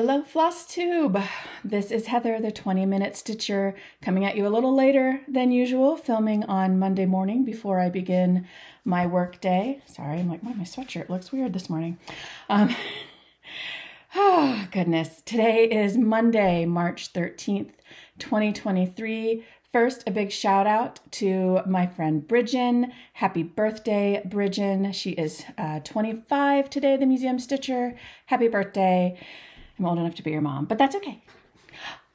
Hello, Floss Tube. This is Heather, the 20 Minute Stitcher, coming at you a little later than usual, filming on Monday morning before I begin my work day. Sorry, I'm like, my sweatshirt looks weird this morning. Um, oh, goodness. Today is Monday, March 13th, 2023. First, a big shout out to my friend Brijin. Happy birthday, Brijin. She is uh, 25 today, the Museum Stitcher. Happy birthday. I'm old enough to be your mom, but that's okay.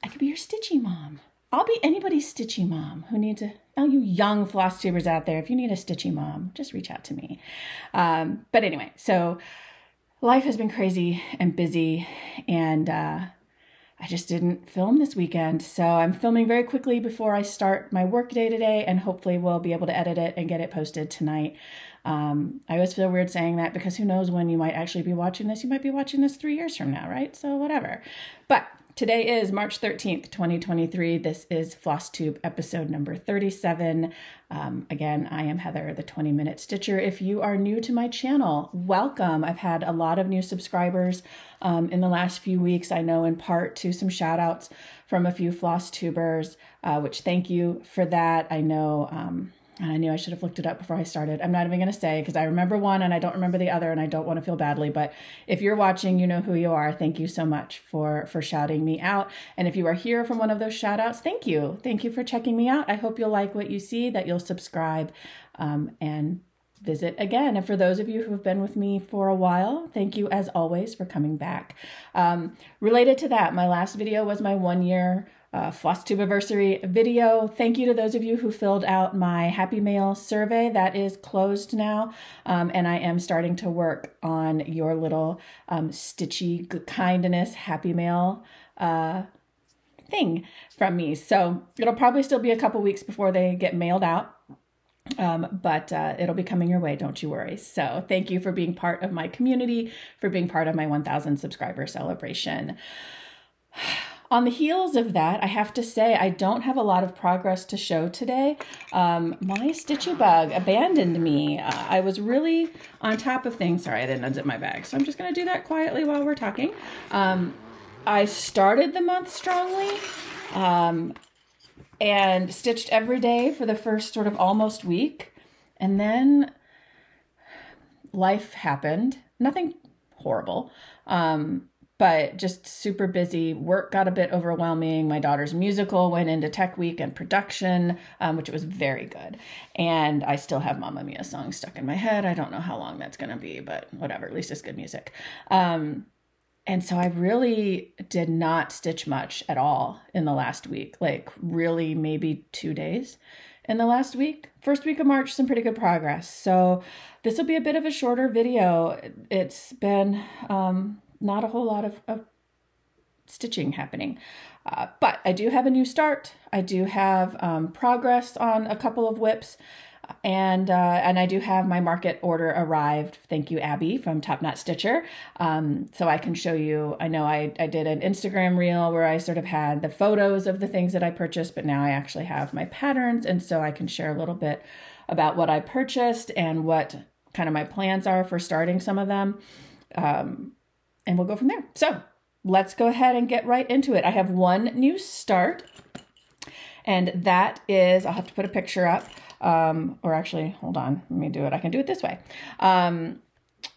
I could be your stitchy mom. I'll be anybody's stitchy mom who needs a, all you young floss tubers out there, if you need a stitchy mom, just reach out to me. Um, but anyway, so life has been crazy and busy, and uh, I just didn't film this weekend. So I'm filming very quickly before I start my work day today, and hopefully we'll be able to edit it and get it posted tonight. Um, I always feel weird saying that because who knows when you might actually be watching this. You might be watching this three years from now, right? So whatever. But Today is March 13th, 2023. This is FlossTube episode number 37. Um, again, I am Heather, the 20 Minute Stitcher. If you are new to my channel, welcome. I've had a lot of new subscribers um, in the last few weeks. I know in part to some shout outs from a few floss tubers, uh, which thank you for that. I know. Um, and I knew I should have looked it up before I started. I'm not even going to say because I remember one and I don't remember the other and I don't want to feel badly, but if you're watching, you know who you are. Thank you so much for for shouting me out. And if you are here from one of those shout outs, thank you. Thank you for checking me out. I hope you'll like what you see, that you'll subscribe um, and visit again. And for those of you who have been with me for a while, thank you as always for coming back. Um, related to that, my last video was my one year uh, FlossTube anniversary video. Thank you to those of you who filled out my Happy Mail survey. That is closed now, um, and I am starting to work on your little um, stitchy kindness Happy Mail uh, thing from me. So it'll probably still be a couple weeks before they get mailed out. Um, but uh, it'll be coming your way, don't you worry. So, thank you for being part of my community, for being part of my 1000 subscriber celebration. On the heels of that, I have to say I don't have a lot of progress to show today. Um, my Stitchy Bug abandoned me. Uh, I was really on top of things. Sorry, I didn't unzip my bag, so I'm just going to do that quietly while we're talking. Um, I started the month strongly um, and stitched every day for the first sort of almost week. And then life happened. Nothing horrible. Um, but just super busy. Work got a bit overwhelming. My daughter's musical went into Tech Week and production, um, which was very good. And I still have Mamma Mia songs stuck in my head. I don't know how long that's going to be, but whatever. At least it's good music. Um, and so I really did not stitch much at all in the last week, like really maybe two days in the last week. First week of March, some pretty good progress. So this will be a bit of a shorter video. It's been um, not a whole lot of, of stitching happening. Uh, but I do have a new start. I do have um, progress on a couple of WIPs And uh, and I do have my market order arrived. Thank you, Abby from Top Knot Stitcher. Um, so I can show you. I know I, I did an Instagram reel where I sort of had the photos of the things that I purchased, but now I actually have my patterns, and so I can share a little bit about what I purchased and what kind of my plans are for starting some of them. Um, and we'll go from there. So let's go ahead and get right into it. I have one new start, and that is, I'll have to put a picture up. Um, or actually, hold on, let me do it. I can do it this way. Um,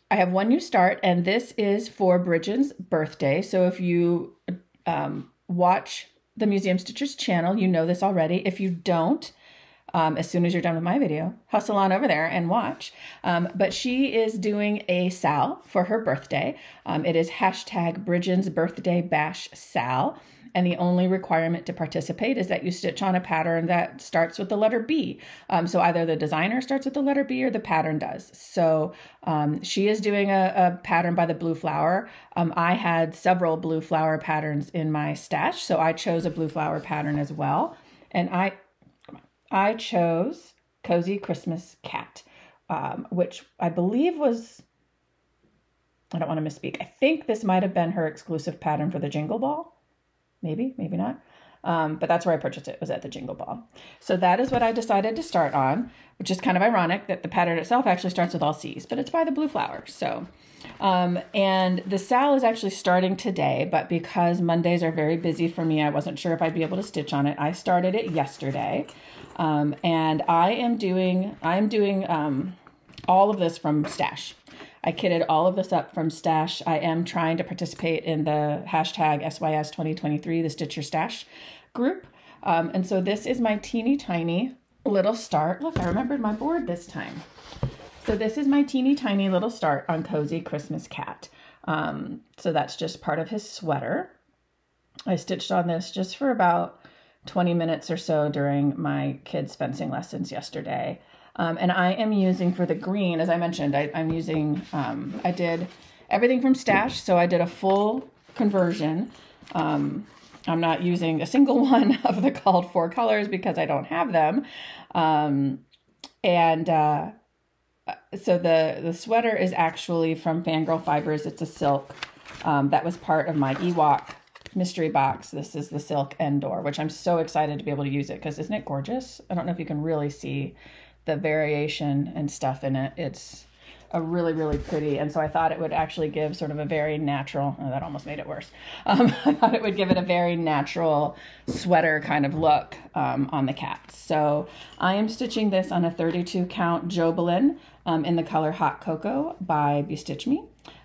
I have one new start, and this is for Brijin's birthday. So if you um, watch the Museum Stitchers channel, you know this already. If you don't, um, as soon as you're done with my video. Hustle on over there and watch. Um, but she is doing a Sal for her birthday. Um, it is hashtag Brijin's Birthday Bash Sal. And the only requirement to participate is that you stitch on a pattern that starts with the letter B. Um, so either the designer starts with the letter B or the pattern does. So um, she is doing a, a, pattern by the blue flower. Um, I had several blue flower patterns in my stash, so I chose a blue flower pattern as well. And I I chose Cozy Christmas Cat, um, which I believe was, I don't want to misspeak. I think this might have been her exclusive pattern for the Jingle Ball. Maybe, maybe not. Um, but that's where I purchased it, was at the Jingle Ball. So that is what I decided to start on, which is kind of ironic that the pattern itself actually starts with all C's, but it's by the Blue Flower. So, um, and the sal is actually starting today, but because Mondays are very busy for me, I wasn't sure if I'd be able to stitch on it. I started it yesterday. Um, and I am doing, I'm doing um, all of this from Stash. I kitted all of this up from Stash. I am trying to participate in the hashtag SYS 2023, the Stitch Your Stash group. Um, and so this is my teeny tiny little start. Look, I remembered my board this time. So this is my teeny tiny little start on Cozy Christmas Cat. Um, so that's just part of his sweater. I stitched on this just for about 20 minutes or so during my kids' fencing lessons yesterday. Um, and I am using for the green, as I mentioned, I, am using, um, I did everything from Stash. So I did a full conversion. Um, I'm not using a single one of the called for colors because I don't have them. Um, and uh, so the, the sweater is actually from Fangirl Fibers. It's a silk um, that was part of my Ewok mystery box. This is the silk Endor, which I'm so excited to be able to use it because isn't it gorgeous? I don't know if you can really see the variation and stuff in it. It's a really, really pretty. And so I thought it would actually give sort of a very natural, oh, that almost made it worse. Um, I thought it would give it a very natural sweater kind of look um, on the cat. So I am stitching this on a 32 count Jobelan um, in the color Hot Cocoa by Bestitch Me.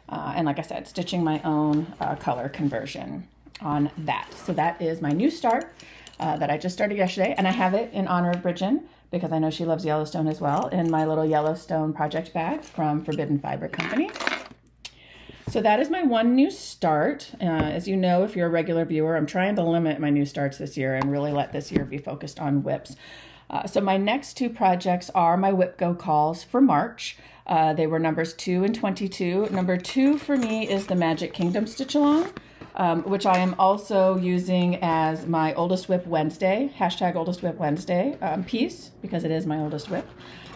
Uh, and like I said, stitching my own uh, color conversion on that. So that is my new start uh, that I just started yesterday. And I have it in honor of Brijin because I know she loves Yellowstone as well in my little Yellowstone project bag from Forbidden Fiber Company. So that is my one new start. Uh, as you know, if you're a regular viewer, I'm trying to limit my new starts this year and really let this year be focused on WIPs. Uh, so my next two projects are my WIP Go calls for March. Uh, they were numbers 2 and 22. Number 2 for me is the Magic Kingdom Stitch Along um, which I am also using as my oldest WIP Wednesday, hashtag oldest WIP Wednesday um, piece, because it is my oldest WIP.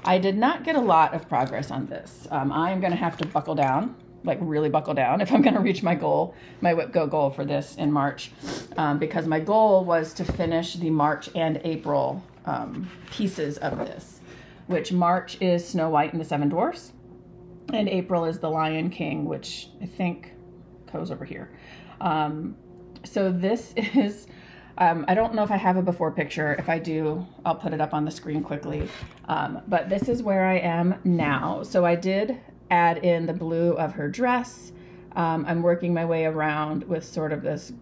I did not get a lot of progress on this. Um, I am going to have to buckle down, like really buckle down, if I'm going to reach my goal, my WIP Go goal for this in March, um, because my goal was to finish the March and April um, pieces of this, which March is Snow White and the Seven Dwarfs, and April is the Lion King, which I think goes over here. Um, so this is, um, I don't know if I have a before picture. If I do, I'll put it up on the screen quickly. Um, but this is where I am now. So I did add in the blue of her dress. Um, I'm working my way around with sort of this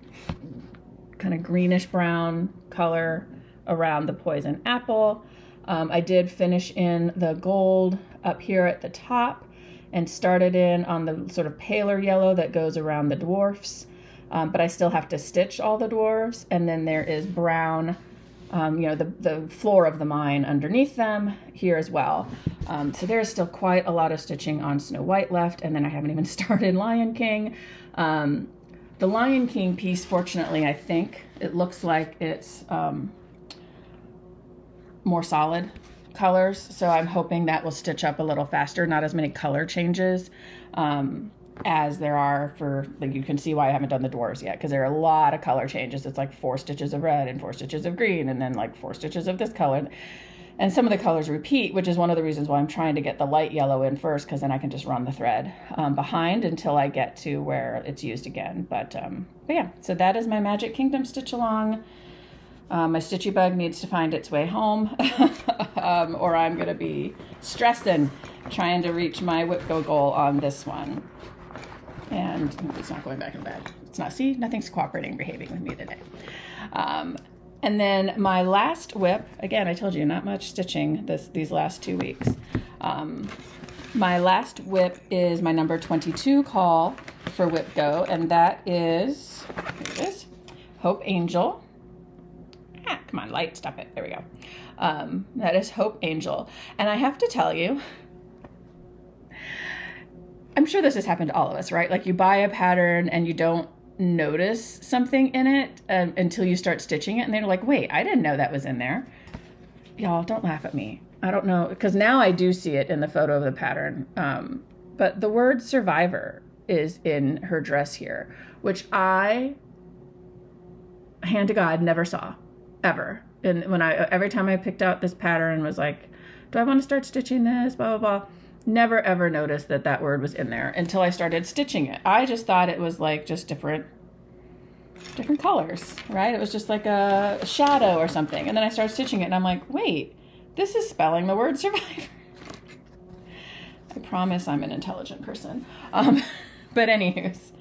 kind of greenish brown color around the poison apple. Um, I did finish in the gold up here at the top and started in on the sort of paler yellow that goes around the dwarfs um, but I still have to stitch all the dwarves. And then there is brown, um, you know, the, the floor of the mine underneath them here as well. Um, so there is still quite a lot of stitching on Snow White left. And then I haven't even started Lion King. Um, the Lion King piece, fortunately, I think it looks like it's um, more solid colors. So I'm hoping that will stitch up a little faster, not as many color changes. Um, as there are for like you can see why I haven't done the dwarves yet because there are a lot of color changes. It's like four stitches of red and four stitches of green and then like four stitches of this color. And some of the colors repeat, which is one of the reasons why I'm trying to get the light yellow in first because then I can just run the thread um, behind until I get to where it's used again. But, um, but yeah, so that is my Magic Kingdom stitch along. Um, my stitchy bug needs to find its way home um, or I'm going to be stressing trying to reach my WIP Go goal on this one and it's not going back in bed. It's not, see, nothing's cooperating, behaving with me today. Um, and then my last WIP, again, I told you not much stitching this these last two weeks. Um, my last WIP is my number 22 call for WIP Go, and that is, it is, Hope Angel. Ah, come on, light, stop it. There we go. Um, that is Hope Angel. And I have to tell you, I'm sure this has happened to all of us, right? Like you buy a pattern and you don't notice something in it um, until you start stitching it, and they're like, wait, I didn't know that was in there. Y'all, don't laugh at me. I don't know, because now I do see it in the photo of the pattern. Um, but the word survivor is in her dress here, which I hand to God, never saw ever. And when I every time I picked out this pattern was like, do I want to start stitching this? Blah blah blah. Never ever noticed that that word was in there until I started stitching it. I just thought it was like just different different colors, right? It was just like a shadow or something. And then I started stitching it and I'm like, wait, this is spelling the word survivor. I promise I'm an intelligent person. Um, but anyways,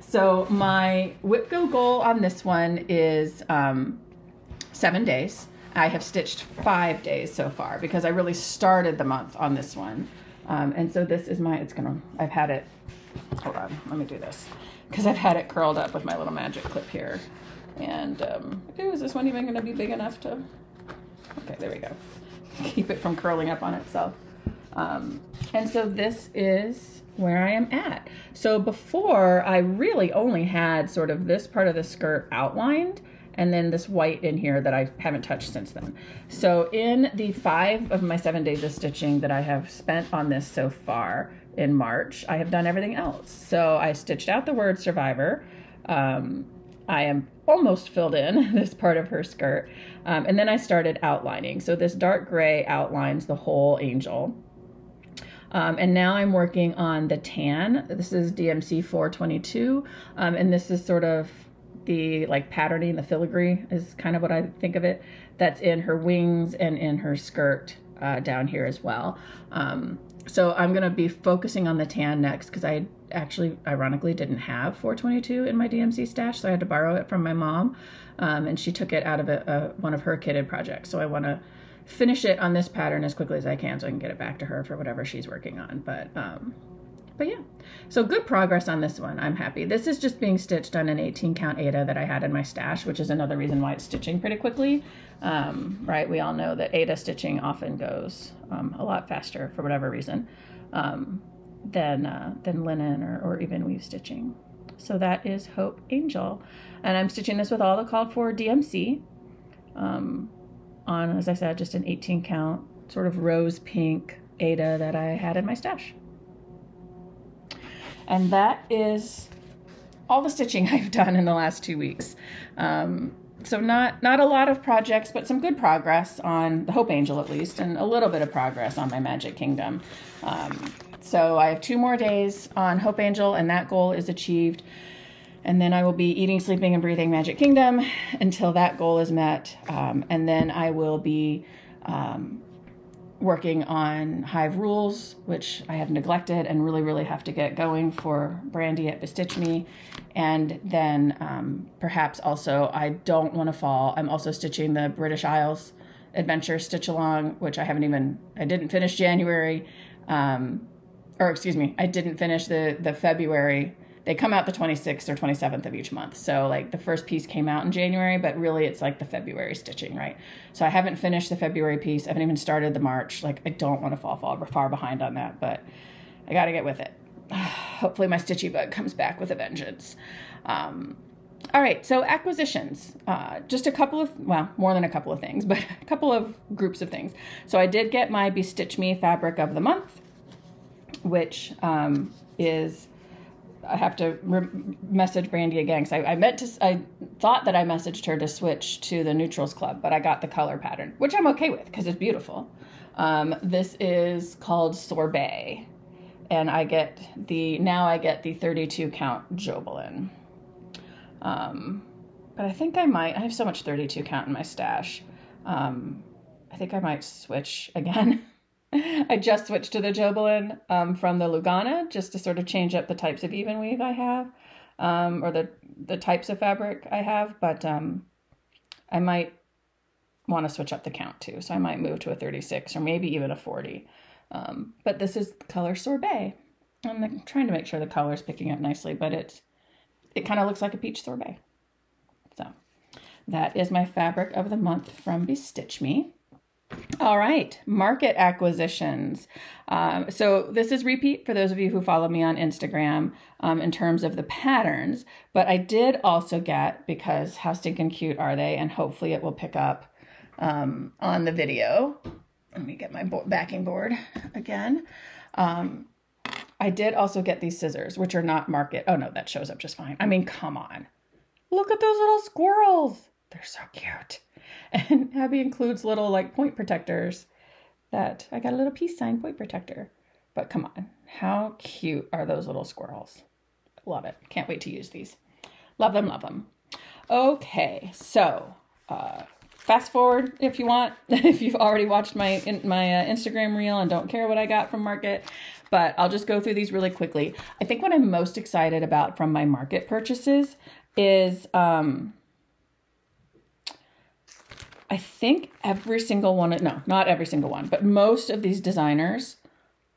so my WIP go goal on this one is um, seven days. I have stitched five days so far because I really started the month on this one. Um, and so this is my, it's gonna, I've had it, hold on, let me do this. Because I've had it curled up with my little magic clip here. And, um, ooh, is this one even gonna be big enough to, okay, there we go. Keep it from curling up on itself. Um, and so this is where I am at. So before I really only had sort of this part of the skirt outlined and then this white in here that I haven't touched since then. So in the five of my seven days of stitching that I have spent on this so far in March, I have done everything else. So I stitched out the word survivor. Um, I am almost filled in this part of her skirt. Um, and then I started outlining. So this dark gray outlines the whole angel. Um, and now I'm working on the tan. This is DMC 422. Um, and this is sort of the like patterning, the filigree is kind of what I think of it. That's in her wings and in her skirt uh, down here as well. Um, so I'm going to be focusing on the tan next because I actually, ironically, didn't have 422 in my DMC stash, so I had to borrow it from my mom, um, and she took it out of a, a, one of her kitted projects. So I want to finish it on this pattern as quickly as I can so I can get it back to her for whatever she's working on. But um, but yeah, so good progress on this one. I'm happy. This is just being stitched on an 18 count Aida that I had in my stash, which is another reason why it's stitching pretty quickly. Um, right, we all know that Aida stitching often goes um, a lot faster for whatever reason um, than uh, than linen or, or even weave stitching. So that is Hope Angel, and I'm stitching this with all the called for DMC um, on, as I said, just an 18 count sort of rose pink Aida that I had in my stash. And that is all the stitching I've done in the last two weeks. Um, so not not a lot of projects, but some good progress on the Hope Angel at least, and a little bit of progress on my Magic Kingdom. Um, so I have two more days on Hope Angel, and that goal is achieved. And then I will be eating, sleeping, and breathing Magic Kingdom until that goal is met. Um, and then I will be um, working on Hive Rules, which I have neglected and really, really have to get going for Brandy at Bestitch Me. And then um, perhaps also, I don't want to fall. I'm also stitching the British Isles Adventure Stitch Along, which I haven't even, I didn't finish January. Um, or excuse me, I didn't finish the, the February they come out the 26th or 27th of each month. So like the first piece came out in January, but really it's like the February stitching, right? So I haven't finished the February piece. I haven't even started the March. Like I don't want to fall far, far behind on that, but I got to get with it. Hopefully my stitchy bug comes back with a vengeance. Um, all right, so acquisitions. Uh, just a couple of, well, more than a couple of things, but a couple of groups of things. So I did get my Bestitch Me fabric of the month, which um, is I have to re- message Brandy again because I, I, meant to. I thought that I messaged her to switch to the neutrals club, but I got the color pattern, which I'm okay with because it's beautiful. Um, this is called sorbet, and I get the now I get the 32 count Jobelan. Um, but I think I might. I have so much 32 count in my stash. Um, I think I might switch again. I just switched to the Jobelan um, from the Lugana just to sort of change up the types of even weave I have um, or the, the types of fabric I have, but um, I might want to switch up the count too. So I might move to a 36 or maybe even a 40. Um, but this is color sorbet. I'm trying to make sure the color is picking up nicely, but it's, it kind of looks like a peach sorbet. So that is my fabric of the month from Bestitch Me. All right, market acquisitions. Um, so this is repeat for those of you who follow me on Instagram um, in terms of the patterns, but I did also get, because how stinking cute are they, and hopefully it will pick up um, on the video. Let me get my bo backing board again. Um, I did also get these scissors, which are not market. Oh no, that shows up just fine. I mean, come on. look at those little squirrels. They're so cute. And Abby includes little like point protectors that I got a little peace sign point protector. But come on, how cute are those little squirrels? Love it. Can't wait to use these. Love them, love them. Okay, so uh, fast forward if you want, if you've already watched my my uh, Instagram reel and don't care what I got from Market, but I'll just go through these really quickly. I think what I'm most excited about from my Market purchases is um, I think every single one, no, not every single one, but most of these designers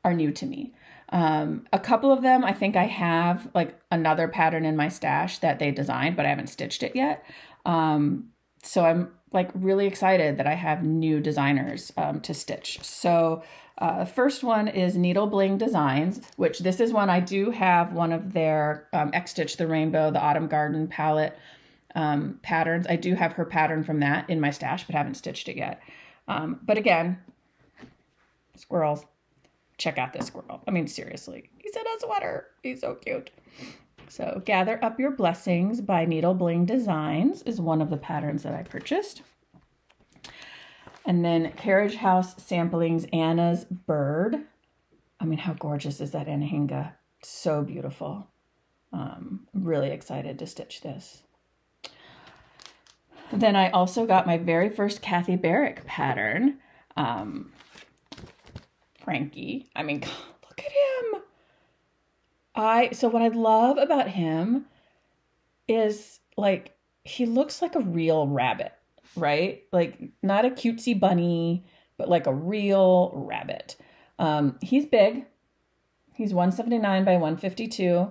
are new to me. Um, a couple of them, I think I have like another pattern in my stash that they designed, but I haven't stitched it yet. Um, so I'm like really excited that I have new designers um, to stitch. So uh, first one is Needle Bling Designs, which this is one I do have one of their um, X Stitch the Rainbow, the Autumn Garden palette um, patterns. I do have her pattern from that in my stash, but haven't stitched it yet. Um, but again, squirrels, check out this squirrel. I mean, seriously, he's in a sweater. He's so cute. So Gather Up Your Blessings by Needle Bling Designs is one of the patterns that I purchased. And then Carriage House Samplings Anna's Bird. I mean, how gorgeous is that Anhinga? So beautiful. Um, really excited to stitch this. Then I also got my very first Kathy Barrick pattern. Um, Frankie. I mean, look at him. I so what I love about him is like he looks like a real rabbit, right? Like not a cutesy bunny, but like a real rabbit. Um, he's big. He's 179 by 152.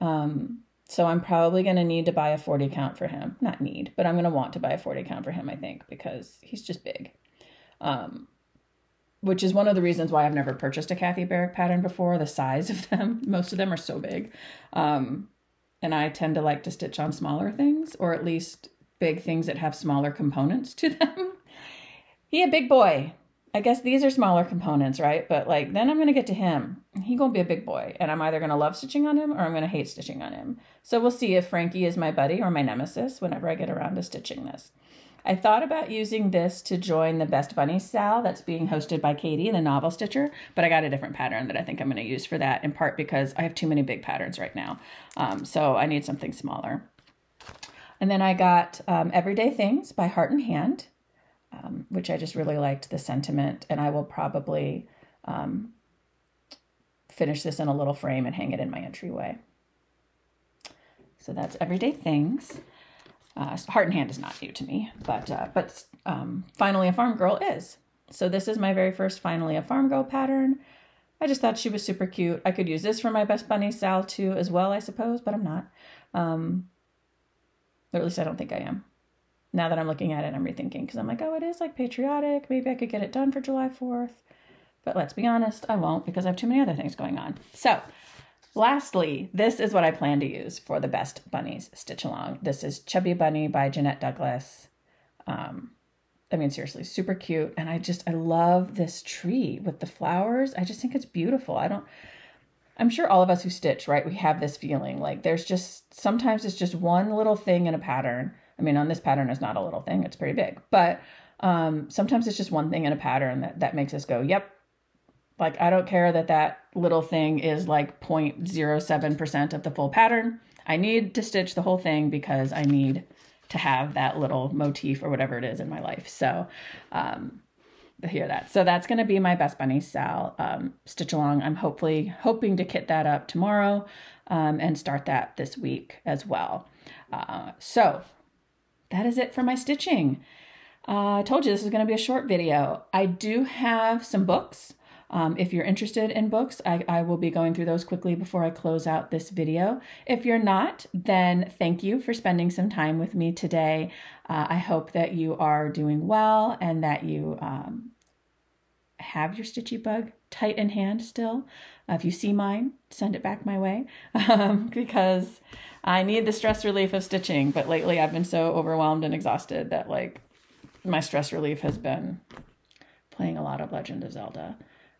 Um, so I'm probably going to need to buy a 40 count for him. Not need, but I'm going to want to buy a 40 count for him, I think, because he's just big. Um, which is one of the reasons why I've never purchased a Kathy Barrick pattern before. The size of them, most of them are so big. Um, and I tend to like to stitch on smaller things, or at least big things that have smaller components to them. he a big boy. I guess these are smaller components, right? But like then I'm gonna get to him. He gonna be a big boy, and I'm either gonna love stitching on him or I'm gonna hate stitching on him. So we'll see if Frankie is my buddy or my nemesis whenever I get around to stitching this. I thought about using this to join the Best Bunny Sal that's being hosted by Katie, the novel stitcher, but I got a different pattern that I think I'm going to use for that, in part because I have too many big patterns right now. Um, so I need something smaller. And then I got um, Everyday Things by Heart and Hand, um, which I just really liked the sentiment, and I will probably um, finish this in a little frame and hang it in my entryway. So that's Everyday Things. Uh, Heart and Hand is not new to me, but uh, but um, Finally a Farm Girl is. So this is my very first Finally a Farm Girl pattern. I just thought she was super cute. I could use this for my Best Bunny Sal too as well, I suppose, but I'm not. Um, or at least I don't think I am. Now that I'm looking at it, I'm rethinking because I'm like, oh, it is like patriotic. Maybe I could get it done for July 4th. But let's be honest, I won't because I have too many other things going on. So Lastly, this is what I plan to use for the best bunnies stitch along. This is Chubby Bunny by Jeanette Douglas. Um, I mean, seriously, super cute. And I just, I love this tree with the flowers. I just think it's beautiful. I don't, I'm sure all of us who stitch, right, we have this feeling like there's just, sometimes it's just one little thing in a pattern. I mean, on this pattern is not a little thing, it's pretty big. But um, sometimes it's just one thing in a pattern that, that makes us go, yep, like, I don't care that that little thing is like 0.07% of the full pattern. I need to stitch the whole thing because I need to have that little motif or whatever it is in my life. So, um, hear that. So that's going to be my Best Bunny Sal um, stitch along. I'm hopefully hoping to kit that up tomorrow um, and start that this week as well. Uh, so that is it for my stitching. Uh, I told you this is going to be a short video. I do have some books um, if you're interested in books, I, I will be going through those quickly before I close out this video. If you're not, then thank you for spending some time with me today. Uh, I hope that you are doing well and that you um, have your stitchy bug tight in hand still. Uh, if you see mine, send it back my way um, because I need the stress relief of stitching. But lately I've been so overwhelmed and exhausted that like my stress relief has been playing a lot of Legend of Zelda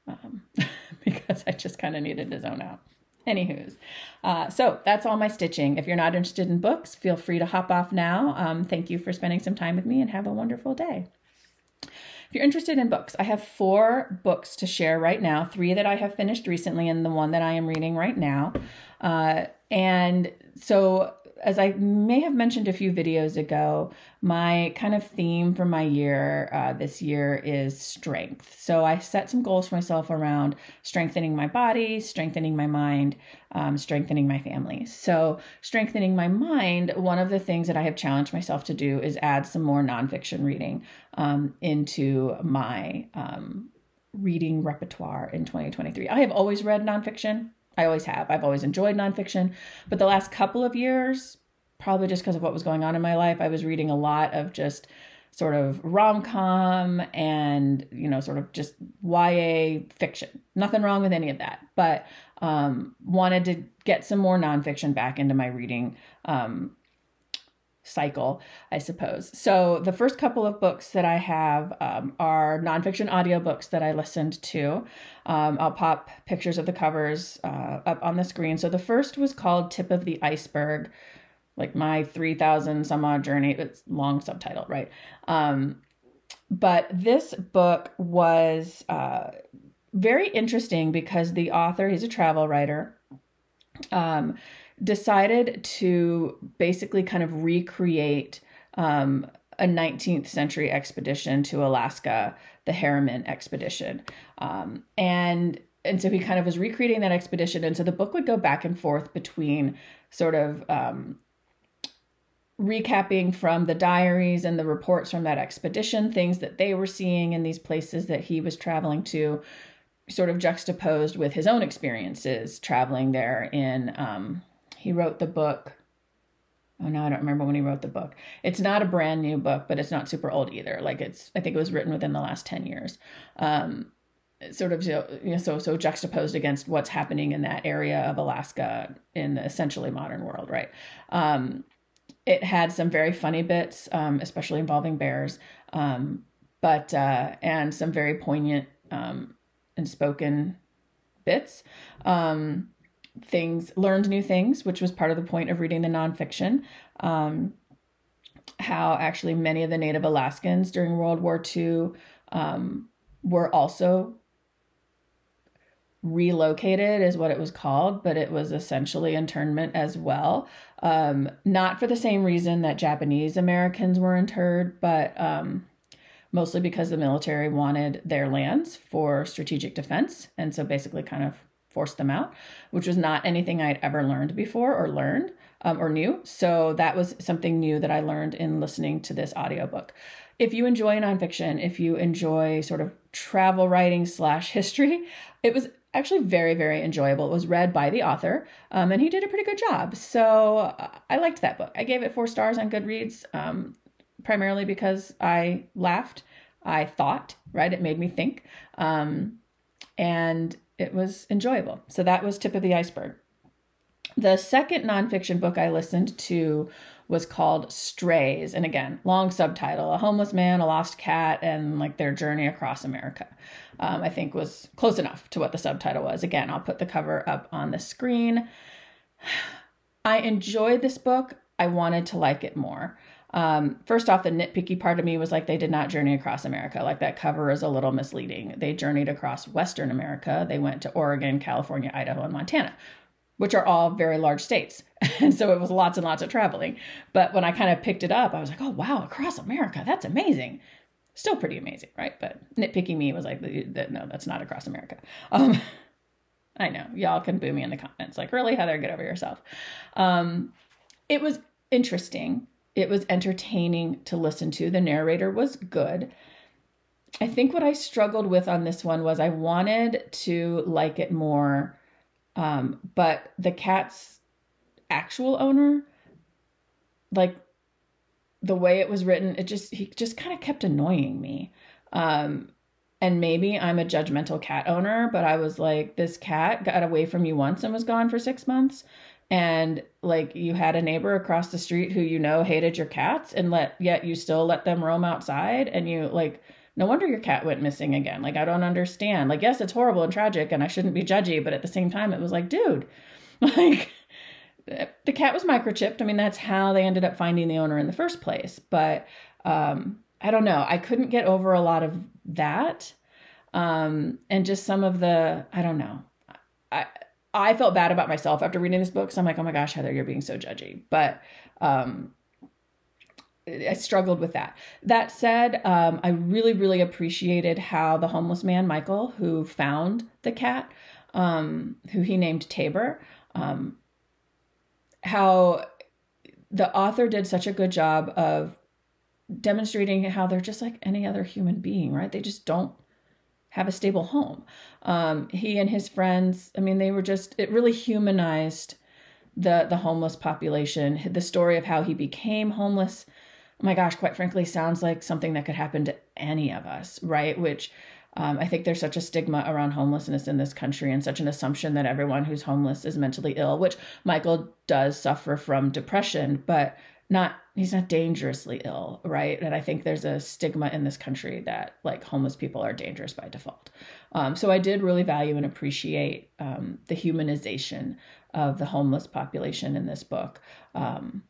um, because I just kind of needed to zone out. Anywho's. Uh, so that's all my stitching. If you're not interested in books, feel free to hop off now. Um, thank you for spending some time with me and have a wonderful day. If you're interested in books, I have four books to share right now three that I have finished recently, and the one that I am reading right now. Uh, and so as I may have mentioned a few videos ago, my kind of theme for my year uh, this year is strength. So I set some goals for myself around strengthening my body, strengthening my mind, um, strengthening my family. So, strengthening my mind, one of the things that I have challenged myself to do is add some more nonfiction reading um, into my um, reading repertoire in 2023. I have always read nonfiction. I always have. I've always enjoyed nonfiction. But the last couple of years, probably just because of what was going on in my life, I was reading a lot of just sort of rom com and, you know, sort of just YA fiction. Nothing wrong with any of that. But um, wanted to get some more nonfiction back into my reading um, cycle, I suppose. So the first couple of books that I have um, are nonfiction audiobooks that I listened to. Um, I'll pop pictures of the covers uh, up on the screen. So the first was called Tip of the Iceberg, like my 3,000 some odd journey. It's long subtitle, right? Um, but this book was uh, very interesting because the author, he's a travel writer. Um, decided to basically kind of recreate um, a 19th century expedition to Alaska, the Harriman expedition. Um, and and so he kind of was recreating that expedition. And so the book would go back and forth between sort of um, recapping from the diaries and the reports from that expedition, things that they were seeing in these places that he was traveling to, sort of juxtaposed with his own experiences traveling there in um, he wrote the book. Oh no, I don't remember when he wrote the book. It's not a brand new book, but it's not super old either. Like it's, I think it was written within the last ten years. Um, sort of you know, so so juxtaposed against what's happening in that area of Alaska in the essentially modern world, right? Um, it had some very funny bits, um, especially involving bears, um, but uh, and some very poignant um, and spoken bits. Um, things, learned new things, which was part of the point of reading the nonfiction. Um, how actually many of the Native Alaskans during World War II um, were also relocated, is what it was called, but it was essentially internment as well. Um, not for the same reason that Japanese Americans were interred, but um, mostly because the military wanted their lands for strategic defense. And so basically, kind of forced them out, which was not anything I'd ever learned before or learned um, or knew. So that was something new that I learned in listening to this audiobook. If you enjoy nonfiction, if you enjoy sort of travel writing slash history, it was actually very, very enjoyable. It was read by the author, um, and he did a pretty good job. So uh, I liked that book. I gave it four stars on Goodreads, um, primarily because I laughed. I thought, right? It made me think. Um, and it was enjoyable. So that was Tip of the Iceberg. The second nonfiction book I listened to was called Strays. And again, long subtitle A homeless man, a lost cat, and like their journey across America. Um, I think was close enough to what the subtitle was. Again, I'll put the cover up on the screen. I enjoyed this book. I wanted to like it more. Um, first off, the nitpicky part of me was like they did not journey across America. Like that cover is a little misleading. They journeyed across Western America. They went to Oregon, California, Idaho, and Montana, which are all very large states. and so it was lots and lots of traveling. But when I kind of picked it up, I was like, oh, wow, across America. That's amazing. Still pretty amazing, right? But nitpicky me was like, no, that's not across America. Um, I know. Y'all can boo me in the comments. Like, really, Heather, get over yourself. Um, it was interesting it was entertaining to listen to. The narrator was good. I think what I struggled with on this one was I wanted to like it more, um, but the cat's actual owner, like the way it was written, it just he just kind of kept annoying me. Um, and maybe I'm a judgmental cat owner, but I was like, this cat got away from you once and was gone for six months and like you had a neighbor across the street who you know hated your cats and let yet you still let them roam outside and you like no wonder your cat went missing again. Like, I don't understand. Like, yes, it's horrible and tragic, and I shouldn't be judgy, but at the same time, it was like, dude, like, the cat was microchipped. I mean, that's how they ended up finding the owner in the first place. But um, I don't know. I couldn't get over a lot of that. Um, and just some of the, I don't know. I, I felt bad about myself after reading this book. So I'm like, oh my gosh, Heather, you're being so judgy. But um, I struggled with that. That said, um, I really, really appreciated how the homeless man, Michael, who found the cat, um, who he named Tabor, um, how the author did such a good job of demonstrating how they're just like any other human being, right? They just don't have a stable home. Um, he and his friends, I mean, they were just, it really humanized the the homeless population. The story of how he became homeless, oh my gosh, quite frankly, sounds like something that could happen to any of us, right? Which um, I think there's such a stigma around homelessness in this country and such an assumption that everyone who's homeless is mentally ill, which Michael does suffer from depression, but not he's not dangerously ill, right? And I think there's a stigma in this country that like homeless people are dangerous by default. Um, so I did really value and appreciate um, the humanization of the homeless population in this book. Um,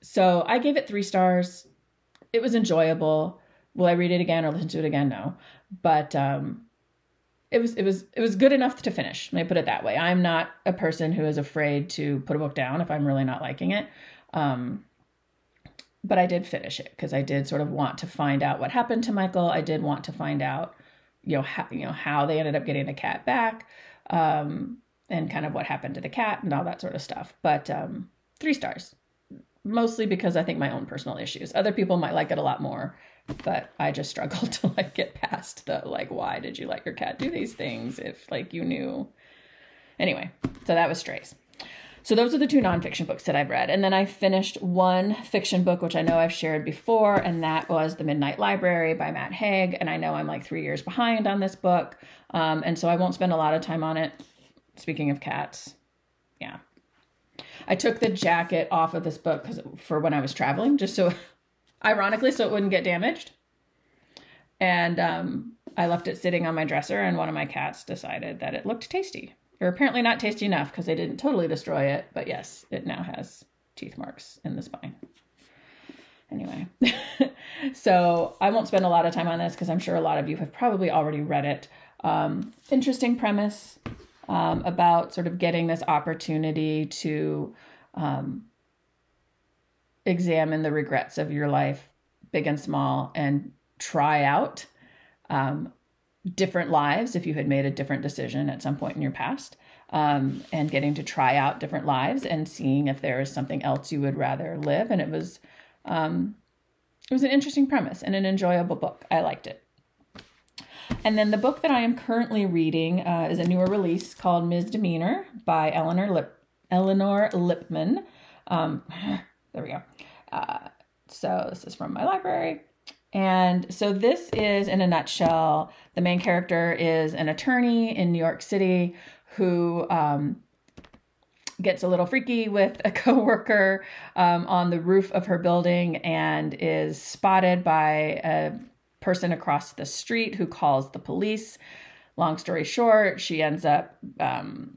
so I gave it three stars. It was enjoyable. Will I read it again or listen to it again? No, but um, it was it was it was good enough to finish. Let me put it that way. I'm not a person who is afraid to put a book down if I'm really not liking it. Um, but I did finish it because I did sort of want to find out what happened to Michael. I did want to find out, you know, how you know how they ended up getting the cat back, um, and kind of what happened to the cat and all that sort of stuff. But um, three stars, mostly because I think my own personal issues. Other people might like it a lot more, but I just struggled to like get past the like, why did you let your cat do these things if like you knew? Anyway, so that was Strays. So those are the two nonfiction books that I've read. And then I finished one fiction book, which I know I've shared before, and that was The Midnight Library by Matt Haig. And I know I'm like three years behind on this book. Um, and so I won't spend a lot of time on it. Speaking of cats, yeah. I took the jacket off of this book because for when I was traveling, just so ironically, so it wouldn't get damaged. And um, I left it sitting on my dresser, and one of my cats decided that it looked tasty. Or apparently not tasty enough because they didn't totally destroy it, but yes, it now has teeth marks in the spine. Anyway, so I won't spend a lot of time on this because I'm sure a lot of you have probably already read it. Um, interesting premise um, about sort of getting this opportunity to um, examine the regrets of your life, big and small, and try out um, different lives if you had made a different decision at some point in your past um, and getting to try out different lives and seeing if there is something else you would rather live. And it was um, it was an interesting premise and an enjoyable book. I liked it. And then the book that i am currently reading uh, is a newer release called ms. Demeanor by elinor lip elinor lipman. Um, there we go. Uh, so this is from my library and so this is in a nutshell. The main character is an attorney in New York City who um, gets a little freaky with a coworker um, on the roof of her building and is spotted by a person across the street who calls the police. Long story short, she ends up um,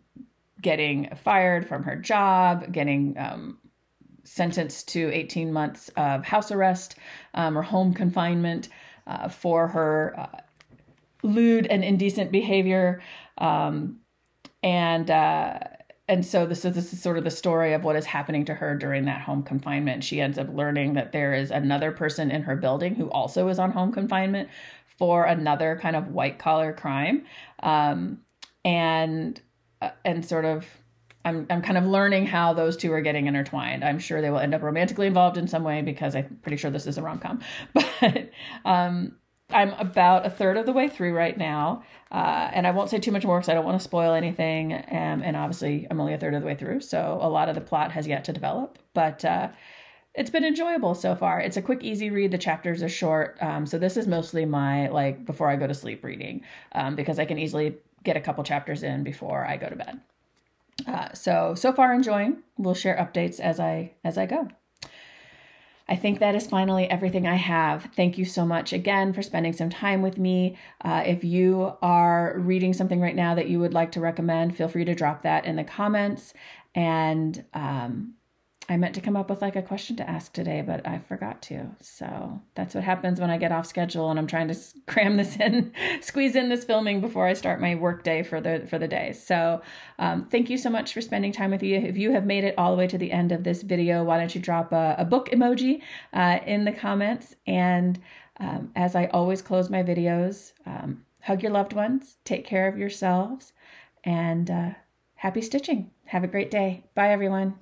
getting fired from her job, getting um, sentenced to 18 months of house arrest um, or home confinement uh, for her uh, lewd and indecent behavior. Um, and uh, and so this is this is sort of the story of what is happening to her during that home confinement. She ends up learning that there is another person in her building who also is on home confinement for another kind of white collar crime, um, and uh, and sort of I'm I'm kind of learning how those two are getting intertwined. I'm sure they will end up romantically involved in some way because I'm pretty sure this is a rom com. But um, I'm about a third of the way through right now, uh, and I won't say too much more because I don't want to spoil anything. Um, and obviously, I'm only a third of the way through, so a lot of the plot has yet to develop. But uh, it's been enjoyable so far. It's a quick, easy read. The chapters are short, um, so this is mostly my like before I go to sleep reading um, because I can easily get a couple chapters in before I go to bed. Uh, so so far enjoying. We'll share updates as I as I go. I think that is finally everything I have. Thank you so much again for spending some time with me. Uh, if you are reading something right now that you would like to recommend, feel free to drop that in the comments. And um, I meant to come up with like a question to ask today, but I forgot to. So that's what happens when I get off schedule and I'm trying to cram this in, squeeze in this filming before I start my work day for the for the day. So um, thank you so much for spending time with you. If you have made it all the way to the end of this video, why don't you drop a, a book emoji uh, in the comments? And um, as I always close my videos, um, hug your loved ones, take care of yourselves, and uh, happy stitching. Have a great day. Bye, everyone.